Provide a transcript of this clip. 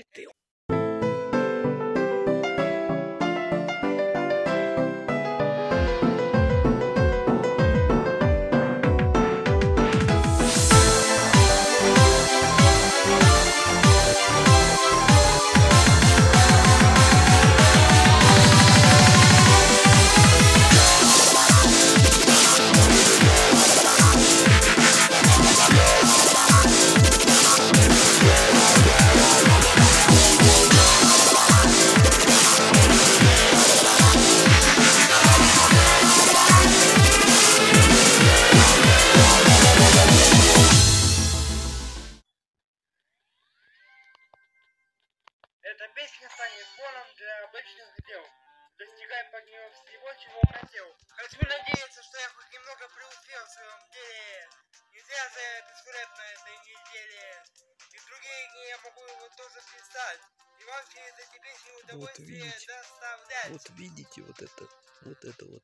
Este Эта песня станет фоном для обычных дел. Достигай под нее всего, чего хотел. Хочу надеяться, что я хоть немного преуспел в своем деле. Не зря за бесплатно этой неделе. И в другие дни я могу его тоже писать. И вам через эти песни удовольствие видите. доставлять. вот видите вот это, вот это вот